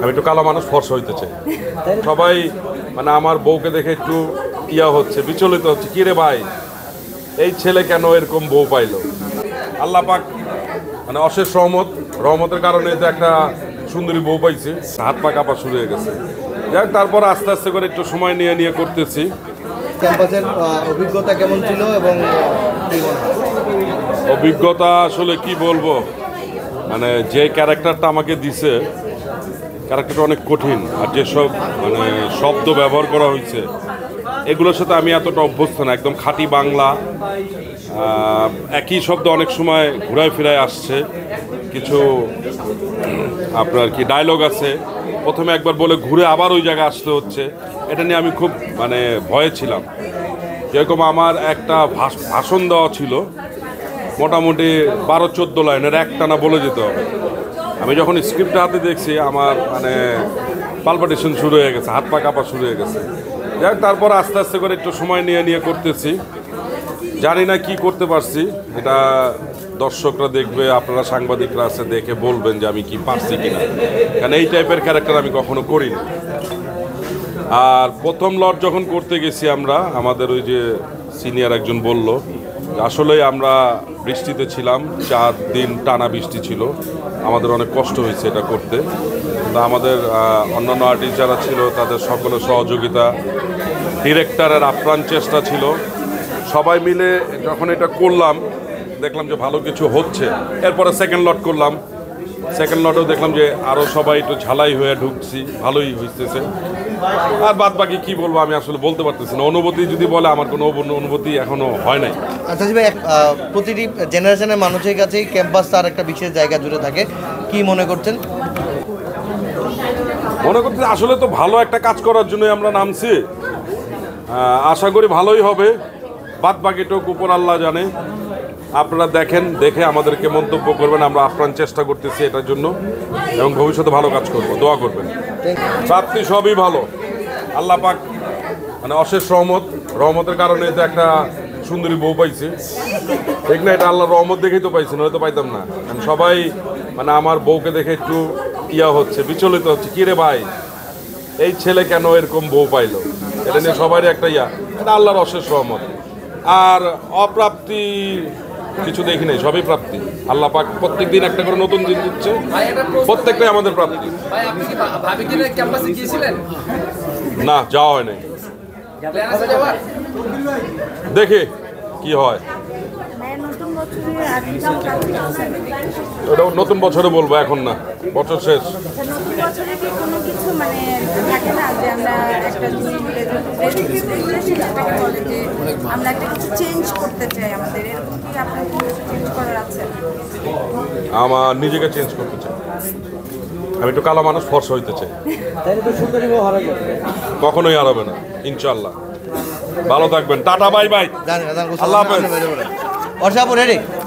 আমি একটু কালো মানুষ ফর্সা হইতে চাই। সবাই মানে আমার বউকে দেখে একটু ইয়া হচ্ছে বিচলিত হচ্ছে কিরে ভাই? এই ছেলে কেন এরকম বউ পাইল? আল্লাহ পাক মানে অশেষ রহমত রহমতের কারণে তো একটা সুন্দরী বউ পাইছে হাত পা কাপা শুরু হয়ে গেছে। যাক তারপর আস্তে আস্তে করে একটু সময় নিয়ে নিয়ে করতেছি। ক্যাম্পাসের অভিজ্ঞতা কেমন ছিল এবং? অভিজ্ঞতা আসলে কি বলব? মানে যে ক্যারেক্টারটা আমাকে দিছে ক্যারেক্টারটা অনেক কঠিন আর যেসব মানে শব্দ ব্যবহার করা হয়েছে, এগুলোর সাথে আমি এতটা অভ্যস্ত না, একদম খাঁটি বাংলা। একই শব্দ অনেক সময় ঘুরায় ফিরায় আসছে। কিছু, আপনার কি ডায়লগ আছে? প্রথমে একবার বলে ঘুরে আবার ওই জায়গায় আসতে হচ্ছে। এটা নিয়ে আমি খুব মানে ভয়ে ছিলাম। যেরকম আমার একটা ভাষ- ভাষণ দেওয়া ছিল, মোটামুটি বারো চোদ্দ লাইনের, একটানা বলে যেতে হবে। আমি যখন স্ক্রিপ্টটা হাতে দেখছি, আমার মানে পালপাটেশন শুরু হয়ে গেছে, হাত পা কাঁপা শুরু হয়ে গেছে। যাক, তারপর আস্তে আস্তে করে একটু সময় নিয়ে নিয়ে করতেছি। জানি না কি করতে পারছি। এটা দর্শকরা দেখবে, আপনারা সাংবাদিকরা আছে, দেখে বলবেন যে আমি কি পারছি কিনা। কারণ এই টাইপের ক্যারেক্টার আমি কখনো করি করিনি। আর প্রথম লট যখন করতে গেছি আমরা, আমাদের ওই যে সিনিয়র একজন বলল যে আসলেই আমরা বৃষ্টিতে ছিলাম, চার দিন টানা বৃষ্টি ছিল। আমাদের অনেক কষ্ট হয়েছে এটা করতে। তা আমাদের অন্যান্য আর্টিস্ট যারা ছিল, তাদের সকলের সহযোগিতা ডিরেক্টরের আপ্রাণ চেষ্টা ছিল। সবাই মিলে যখন এটা করলাম, দেখলাম যে ভালো কিছু হচ্ছে। এরপরে সেকেন্ড লট করলাম। সেকেন্ড লটেও দেখলাম যে আরও সবাই একটু ঝালাই হয়ে ঢুকছি ভালোই হইতেছে। আর বাদ বাকি কি বলব আমি আসলে বলতে পারতেছি না। অনুভূতি যদি বলে আমার কোনো অনুভূতি এখনও হয় নাই। আচ্ছা ভাই প্রতিটি জেনারেশনের মানুষের কাছেই ক্যাম্পাস তার একটা বিশেষ জায়গা জুড়ে থাকে। কি মনে করছেন? মনে করতে আসলে তো ভালো একটা কাজ করার জন্যই আমরা নামছি। আশা করি ভালোই হবে। বাদ বাকিটুক উপর আল্লাহ জানে। আপনারা দেখেন, দেখে আমাদেরকে মন্তব্য করবেন, আমরা আপ্রাণ চেষ্টা করতেছি এটার জন্য এবং ভবিষ্যতে ভালো কাজ করব, দোয়া করবেন। প্রাপ্তি সবই ভালো। আল্লাহ পাক মানে অশেষ রহমত, রহমতের কারণে তো একটা সুন্দরী বউ পাইছে। ঠিক না, এটা আল্লাহর রহমত দেখেই তো পাইছি, নয়তো পাইতাম না। কারণ সবাই মানে আমার বউকে দেখে একটু ইয়া হচ্ছে, বিচলিত হচ্ছে কিরে ভাই? এই ছেলে কেন এরকম বউ পাইলো? এটা নিয়ে সবারই একটা ইয়া। এটা আল্লাহর অশেষ রহমত। আর অপ্রাপ্তি কিছু দেখি নাই সবই প্রাপ্তি। আল্লাহ পাক প্রত্যেক দিন একটা করে নতুন দিন দিচ্ছে। প্রত্যেকটাই আমাদের প্রাপ্তি। না যাওয়া হয় নাই। দেখে কি হয় মায়ের নতুন বছরের আদিটাও কাছে ওটা নতুন বছরে বলব এখন না বছর শেষ। আমরা নিজেকে চেঞ্জ করতে চাই। আমি একটু কালো মানুষ ফর্সা হইতে চাই। কখনোই হারাবে না ইনশাল্লাহ ভালো থাকবেন টাটা বাই বাই। আল্লাহ হাফেজ। वर्षापुर साहब